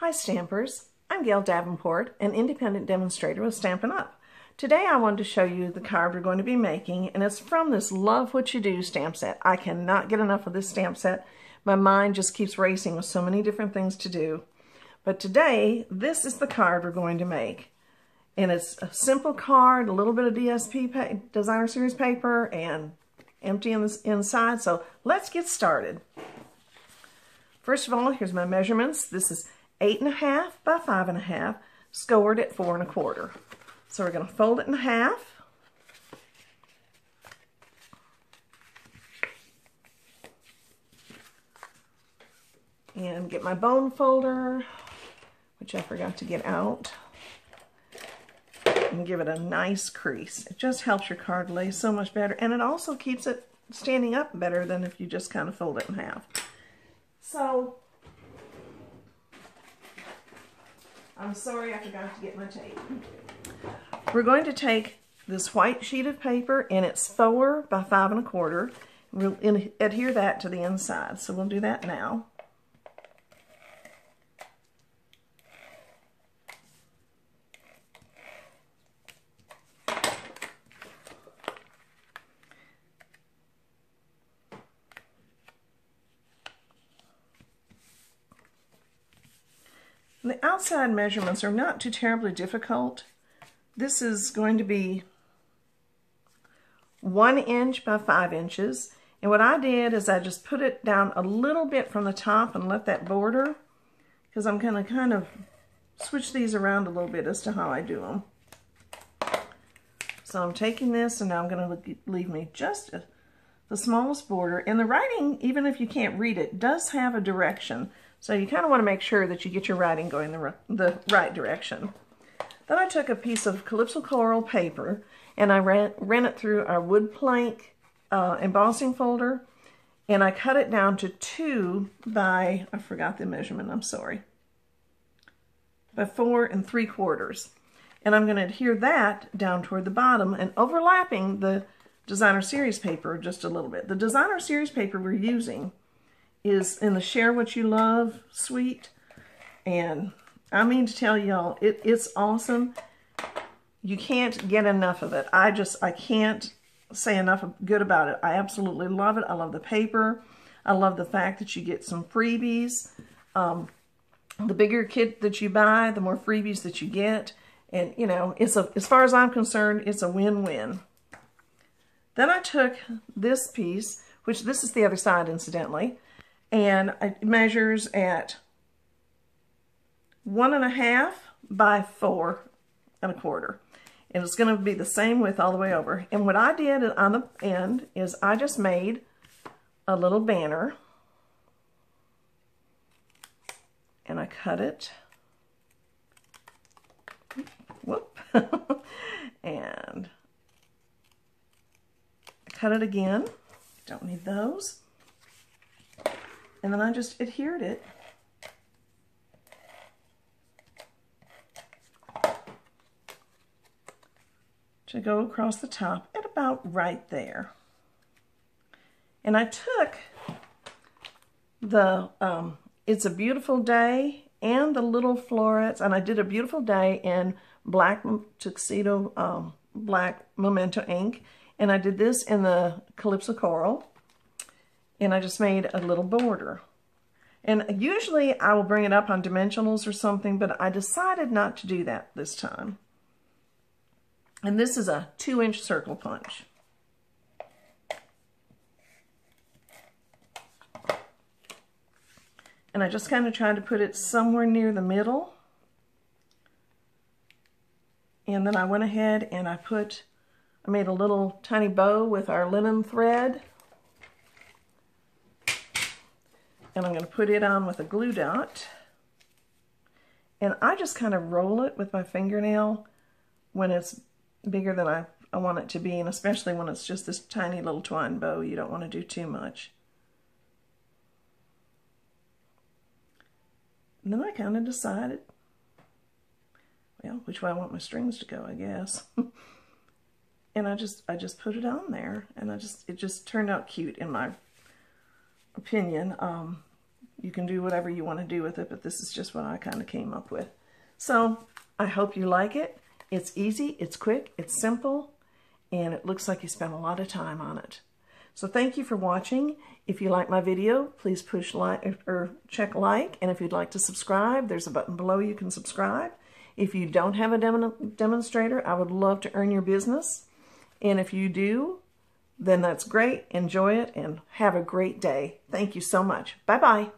Hi Stampers, I'm Gail Davenport, an independent demonstrator with Stampin' Up! Today I wanted to show you the card we're going to be making and it's from this Love What You Do stamp set. I cannot get enough of this stamp set. My mind just keeps racing with so many different things to do. But today, this is the card we're going to make. And it's a simple card, a little bit of DSP designer series paper, and empty in the inside. So let's get started. First of all, here's my measurements. This is eight and a half by five and a half, scored at four and a quarter. So we're going to fold it in half. And get my bone folder, which I forgot to get out. And give it a nice crease. It just helps your card lay so much better. And it also keeps it standing up better than if you just kind of fold it in half. So I'm sorry I forgot to get my tape. We're going to take this white sheet of paper and it's four by five and a quarter. We'll adhere that to the inside. So we'll do that now. The outside measurements are not too terribly difficult. This is going to be one inch by five inches. And what I did is I just put it down a little bit from the top and let that border, because I'm going to kind of switch these around a little bit as to how I do them. So I'm taking this and now I'm going to leave me just a, the smallest border. And the writing, even if you can't read it, does have a direction. So you kind of want to make sure that you get your writing going the, the right direction. Then I took a piece of Calypso Coral paper and I ran, ran it through our wood plank uh, embossing folder and I cut it down to two by, I forgot the measurement, I'm sorry, by four and three quarters. And I'm going to adhere that down toward the bottom and overlapping the designer series paper just a little bit. The designer series paper we're using is in the Share What You Love suite. And I mean to tell y'all, it, it's awesome. You can't get enough of it. I just, I can't say enough good about it. I absolutely love it. I love the paper. I love the fact that you get some freebies. Um, the bigger kit that you buy, the more freebies that you get. And, you know, it's a, as far as I'm concerned, it's a win-win. Then I took this piece, which this is the other side, incidentally and it measures at one and a half by four and a quarter. And it's going to be the same width all the way over. And what I did on the end is I just made a little banner. And I cut it. Whoop. and I cut it again. Don't need those. And then I just adhered it. To go across the top at about right there. And I took the um, It's a Beautiful Day and the little florets, and I did a beautiful day in black tuxedo, um, black memento ink, and I did this in the Calypso Coral and I just made a little border. And usually I will bring it up on dimensionals or something, but I decided not to do that this time. And this is a two inch circle punch. And I just kind of tried to put it somewhere near the middle. And then I went ahead and I put, I made a little tiny bow with our linen thread. And I'm going to put it on with a glue dot. And I just kind of roll it with my fingernail when it's bigger than I, I want it to be, and especially when it's just this tiny little twine bow, you don't want to do too much. And then I kind of decided, well, which way I want my strings to go, I guess. and I just I just put it on there, and I just it just turned out cute in my opinion. Um, you can do whatever you want to do with it, but this is just what I kind of came up with. So I hope you like it. It's easy, it's quick, it's simple, and it looks like you spent a lot of time on it. So thank you for watching. If you like my video, please push like or check like. And if you'd like to subscribe, there's a button below you can subscribe. If you don't have a demonstrator, I would love to earn your business. And if you do, then that's great. Enjoy it and have a great day. Thank you so much. Bye-bye.